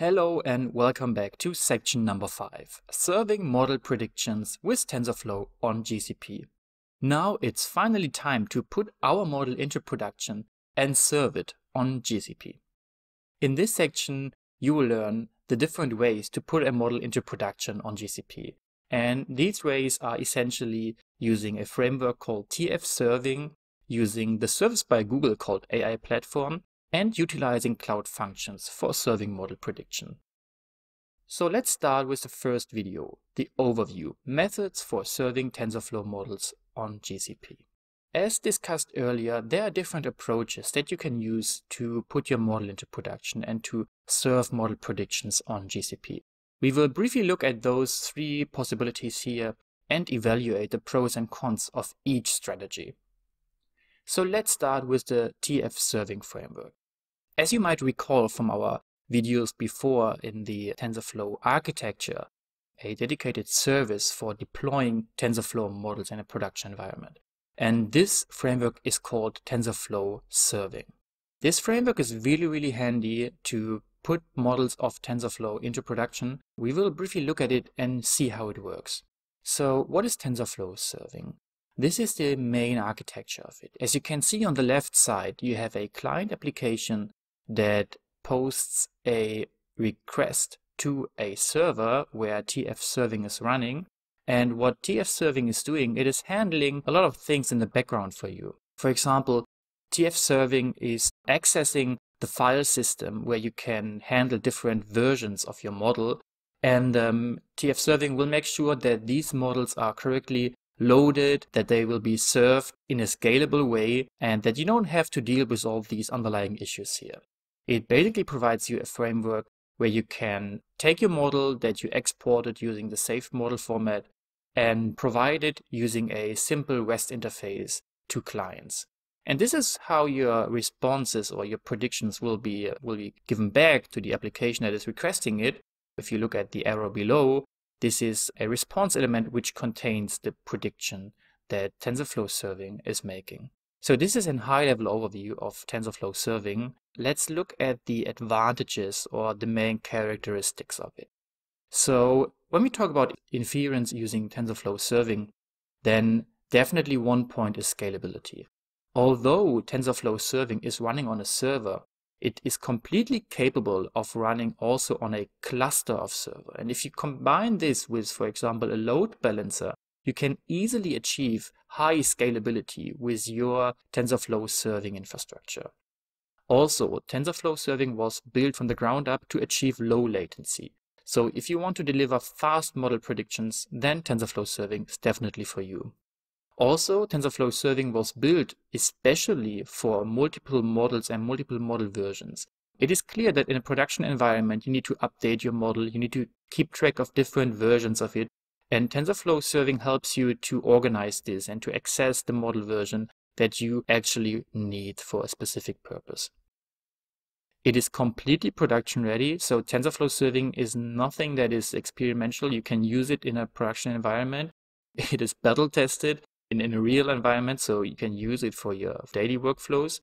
Hello and welcome back to section number 5, Serving Model Predictions with TensorFlow on GCP. Now it's finally time to put our model into production and serve it on GCP. In this section, you will learn the different ways to put a model into production on GCP. And these ways are essentially using a framework called TF Serving, using the service by Google called AI Platform, and utilizing cloud functions for serving model prediction. So let's start with the first video, the overview, methods for serving TensorFlow models on GCP. As discussed earlier, there are different approaches that you can use to put your model into production and to serve model predictions on GCP. We will briefly look at those three possibilities here and evaluate the pros and cons of each strategy. So let's start with the TF serving framework. As you might recall from our videos before in the TensorFlow architecture, a dedicated service for deploying TensorFlow models in a production environment. And this framework is called TensorFlow Serving. This framework is really, really handy to put models of TensorFlow into production. We will briefly look at it and see how it works. So what is TensorFlow Serving? This is the main architecture of it. As you can see on the left side, you have a client application that posts a request to a server where TF serving is running. And what TF serving is doing, it is handling a lot of things in the background for you. For example, TF serving is accessing the file system where you can handle different versions of your model. And um, TF serving will make sure that these models are correctly loaded, that they will be served in a scalable way, and that you don't have to deal with all these underlying issues here. It basically provides you a framework where you can take your model that you exported using the saved model format and provide it using a simple REST interface to clients. And this is how your responses or your predictions will be, will be given back to the application that is requesting it. If you look at the arrow below, this is a response element which contains the prediction that TensorFlow serving is making. So this is a high-level overview of TensorFlow serving. Let's look at the advantages or the main characteristics of it. So when we talk about inference using TensorFlow serving, then definitely one point is scalability. Although TensorFlow serving is running on a server, it is completely capable of running also on a cluster of server. And if you combine this with, for example, a load balancer, you can easily achieve high scalability with your TensorFlow serving infrastructure. Also, TensorFlow serving was built from the ground up to achieve low latency. So if you want to deliver fast model predictions, then TensorFlow serving is definitely for you. Also, TensorFlow serving was built especially for multiple models and multiple model versions. It is clear that in a production environment, you need to update your model, you need to keep track of different versions of it, and TensorFlow serving helps you to organize this and to access the model version that you actually need for a specific purpose. It is completely production ready, so TensorFlow serving is nothing that is experimental. You can use it in a production environment. It is battle tested in, in a real environment, so you can use it for your daily workflows.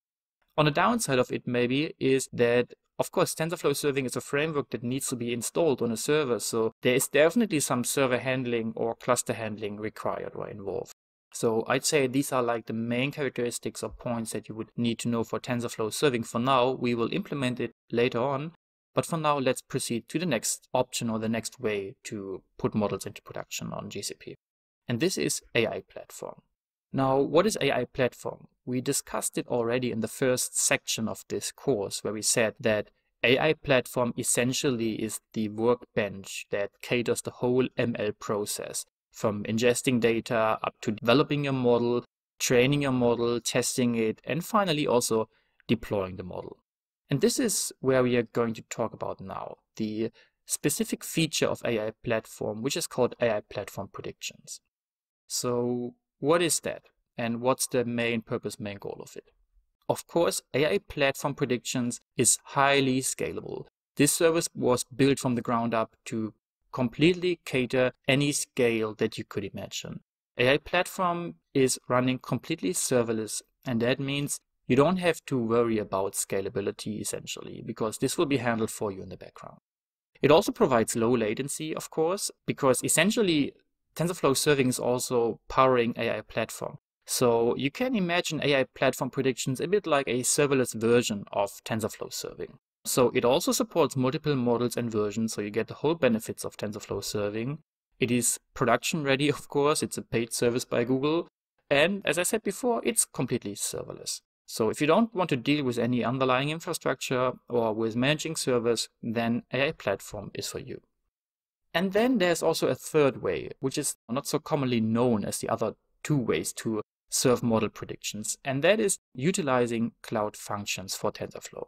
On the downside of it, maybe, is that of course, TensorFlow serving is a framework that needs to be installed on a server, so there is definitely some server handling or cluster handling required or involved. So I'd say these are like the main characteristics or points that you would need to know for TensorFlow serving. For now, we will implement it later on, but for now, let's proceed to the next option or the next way to put models into production on GCP. And this is AI platform. Now, what is AI platform? We discussed it already in the first section of this course where we said that AI platform essentially is the workbench that caters the whole ML process from ingesting data up to developing your model, training your model, testing it, and finally also deploying the model. And this is where we are going to talk about now, the specific feature of AI platform, which is called AI platform predictions. So what is that? And what's the main purpose, main goal of it? Of course, AI platform predictions is highly scalable. This service was built from the ground up to completely cater any scale that you could imagine. AI platform is running completely serverless, and that means you don't have to worry about scalability essentially, because this will be handled for you in the background. It also provides low latency, of course, because essentially TensorFlow serving is also powering AI platform. So you can imagine AI platform predictions a bit like a serverless version of TensorFlow serving. So it also supports multiple models and versions, so you get the whole benefits of TensorFlow serving. It is production ready, of course. It's a paid service by Google. And as I said before, it's completely serverless. So if you don't want to deal with any underlying infrastructure or with managing servers, then AI platform is for you. And then there's also a third way, which is not so commonly known as the other two ways to serve model predictions, and that is utilizing cloud functions for TensorFlow.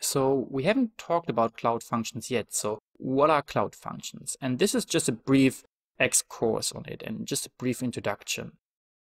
So we haven't talked about cloud functions yet. So what are cloud functions? And this is just a brief X course on it and just a brief introduction.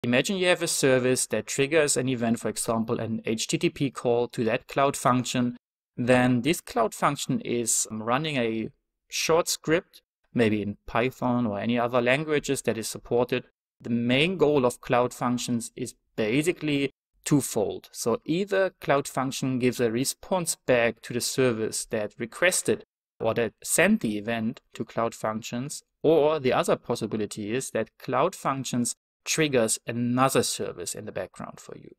Imagine you have a service that triggers an event, for example, an HTTP call to that cloud function. Then this cloud function is um, running a short script, maybe in Python or any other languages that is supported, the main goal of Cloud Functions is basically twofold. So either Cloud Function gives a response back to the service that requested or that sent the event to Cloud Functions, or the other possibility is that Cloud Functions triggers another service in the background for you.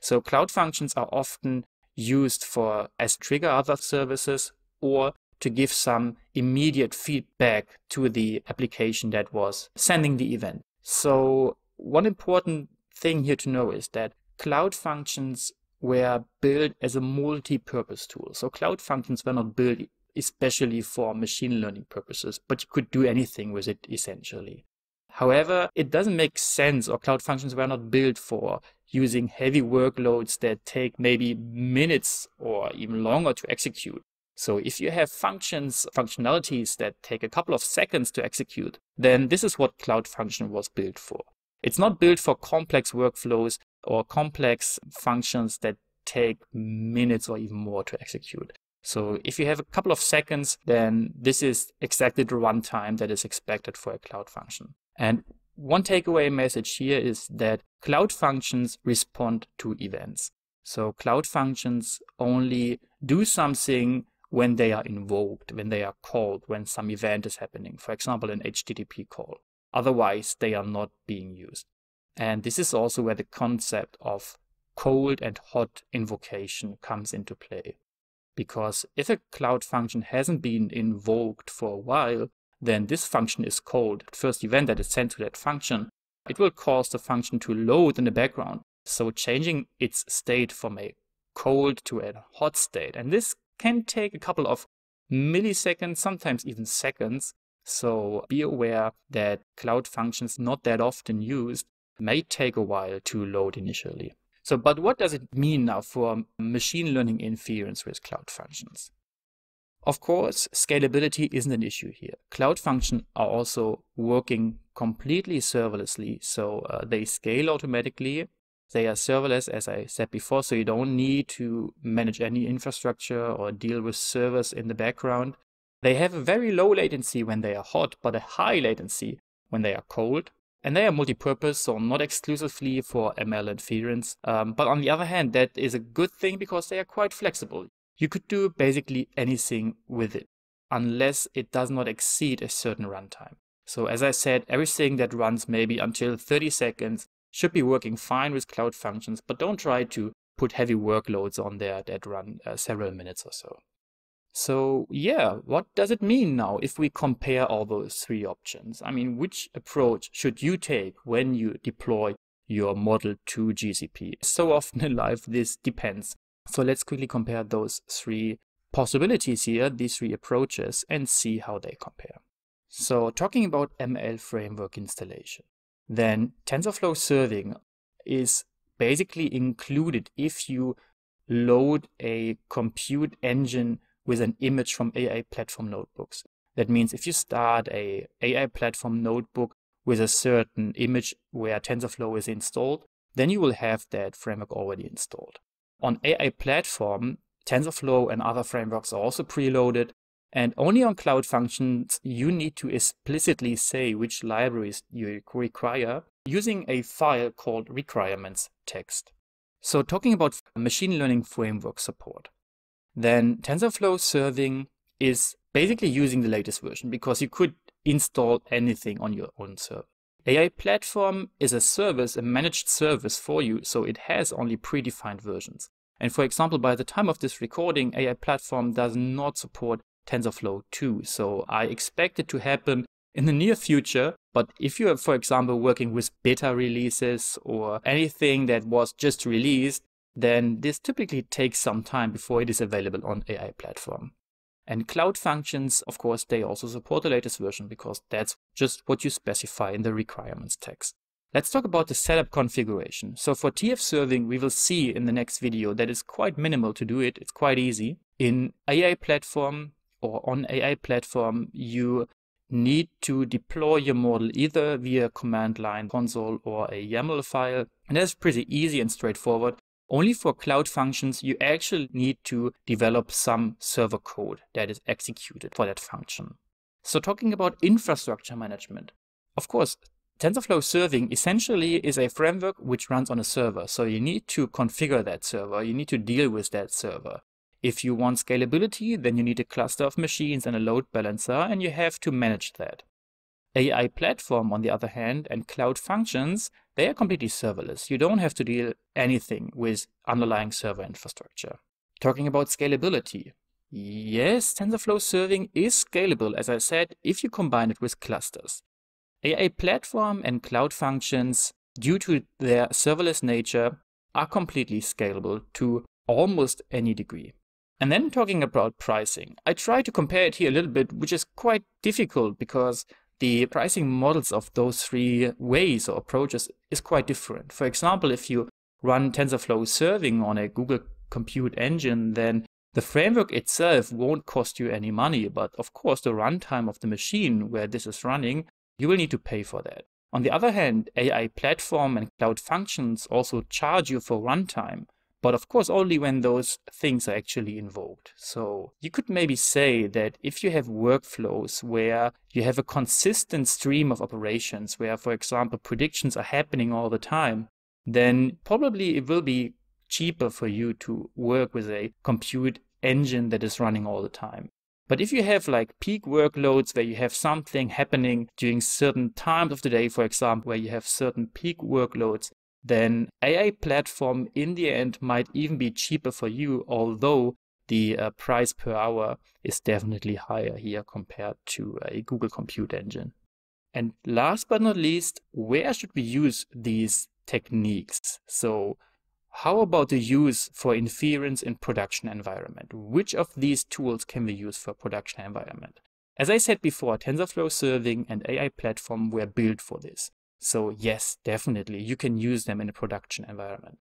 So Cloud Functions are often used for as trigger other services or to give some immediate feedback to the application that was sending the event. So one important thing here to know is that cloud functions were built as a multi-purpose tool. So cloud functions were not built especially for machine learning purposes, but you could do anything with it essentially. However, it doesn't make sense or cloud functions were not built for using heavy workloads that take maybe minutes or even longer to execute. So if you have functions, functionalities that take a couple of seconds to execute, then this is what Cloud Function was built for. It's not built for complex workflows or complex functions that take minutes or even more to execute. So if you have a couple of seconds, then this is exactly the runtime that is expected for a Cloud Function. And one takeaway message here is that Cloud Functions respond to events. So Cloud Functions only do something when they are invoked, when they are called, when some event is happening, for example, an HTTP call. Otherwise, they are not being used. And this is also where the concept of cold and hot invocation comes into play. Because if a cloud function hasn't been invoked for a while, then this function is cold. The first event that is sent to that function, it will cause the function to load in the background. So changing its state from a cold to a hot state. And this can take a couple of milliseconds, sometimes even seconds. So be aware that cloud functions not that often used may take a while to load initially. So, but what does it mean now for machine learning inference with cloud functions? Of course, scalability isn't an issue here. Cloud functions are also working completely serverlessly, so uh, they scale automatically they are serverless, as I said before, so you don't need to manage any infrastructure or deal with servers in the background. They have a very low latency when they are hot, but a high latency when they are cold. And they are multi-purpose, so not exclusively for ML inference. Um, but on the other hand, that is a good thing because they are quite flexible. You could do basically anything with it, unless it does not exceed a certain runtime. So as I said, everything that runs maybe until 30 seconds should be working fine with cloud functions, but don't try to put heavy workloads on there that run uh, several minutes or so. So yeah, what does it mean now if we compare all those three options? I mean, which approach should you take when you deploy your model to GCP? So often in life, this depends. So let's quickly compare those three possibilities here, these three approaches, and see how they compare. So talking about ML framework installation then TensorFlow serving is basically included if you load a compute engine with an image from AI platform notebooks. That means if you start a AI platform notebook with a certain image where TensorFlow is installed, then you will have that framework already installed. On AI platform, TensorFlow and other frameworks are also preloaded, and only on Cloud Functions, you need to explicitly say which libraries you require using a file called requirements text. So talking about machine learning framework support, then TensorFlow serving is basically using the latest version because you could install anything on your own server. AI Platform is a service, a managed service for you, so it has only predefined versions. And for example, by the time of this recording, AI Platform does not support TensorFlow 2, so I expect it to happen in the near future. But if you are, for example, working with beta releases or anything that was just released, then this typically takes some time before it is available on AI platform. And Cloud Functions, of course, they also support the latest version because that's just what you specify in the requirements text. Let's talk about the setup configuration. So for TF serving, we will see in the next video that it's quite minimal to do it. It's quite easy. In AI platform or on AI platform, you need to deploy your model either via command line console or a YAML file. And that's pretty easy and straightforward. Only for cloud functions, you actually need to develop some server code that is executed for that function. So talking about infrastructure management, of course, TensorFlow serving essentially is a framework which runs on a server. So you need to configure that server. You need to deal with that server. If you want scalability, then you need a cluster of machines and a load balancer, and you have to manage that. AI platform, on the other hand, and cloud functions, they are completely serverless. You don't have to deal anything with underlying server infrastructure. Talking about scalability. Yes, TensorFlow serving is scalable, as I said, if you combine it with clusters. AI platform and cloud functions, due to their serverless nature, are completely scalable to almost any degree. And then talking about pricing, I try to compare it here a little bit, which is quite difficult because the pricing models of those three ways or approaches is quite different. For example, if you run TensorFlow serving on a Google Compute engine, then the framework itself won't cost you any money, but of course the runtime of the machine where this is running, you will need to pay for that. On the other hand, AI platform and cloud functions also charge you for runtime but of course only when those things are actually invoked. So you could maybe say that if you have workflows where you have a consistent stream of operations, where, for example, predictions are happening all the time, then probably it will be cheaper for you to work with a compute engine that is running all the time. But if you have like peak workloads where you have something happening during certain times of the day, for example, where you have certain peak workloads, then AI platform in the end might even be cheaper for you, although the uh, price per hour is definitely higher here compared to a Google Compute Engine. And last but not least, where should we use these techniques? So how about the use for inference in production environment? Which of these tools can we use for production environment? As I said before, TensorFlow serving and AI platform were built for this. So yes, definitely, you can use them in a production environment.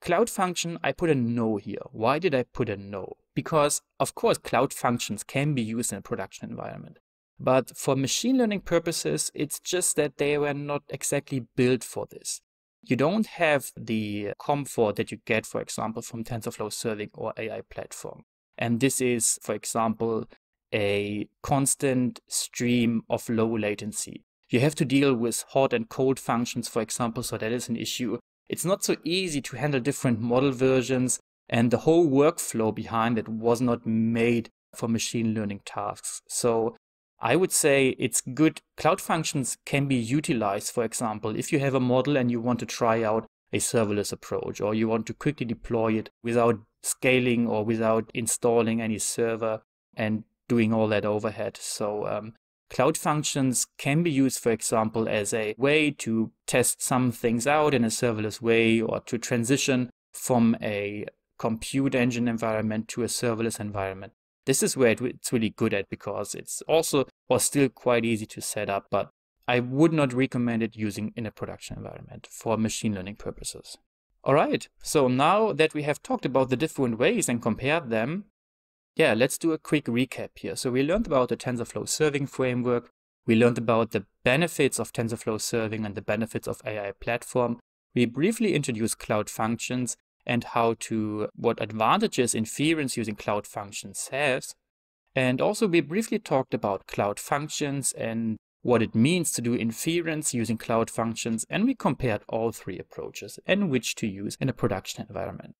Cloud function, I put a no here. Why did I put a no? Because of course, cloud functions can be used in a production environment. But for machine learning purposes, it's just that they were not exactly built for this. You don't have the comfort that you get, for example, from TensorFlow serving or AI platform. And this is, for example, a constant stream of low latency. You have to deal with hot and cold functions, for example, so that is an issue. It's not so easy to handle different model versions, and the whole workflow behind it was not made for machine learning tasks. So I would say it's good. Cloud functions can be utilized, for example, if you have a model and you want to try out a serverless approach, or you want to quickly deploy it without scaling or without installing any server and doing all that overhead. So um, Cloud functions can be used, for example, as a way to test some things out in a serverless way or to transition from a compute engine environment to a serverless environment. This is where it's really good at because it's also or still quite easy to set up, but I would not recommend it using in a production environment for machine learning purposes. All right, so now that we have talked about the different ways and compared them, yeah, let's do a quick recap here. So we learned about the TensorFlow serving framework. We learned about the benefits of TensorFlow serving and the benefits of AI platform. We briefly introduced cloud functions and how to, what advantages inference using cloud functions has. And also we briefly talked about cloud functions and what it means to do inference using cloud functions. And we compared all three approaches and which to use in a production environment.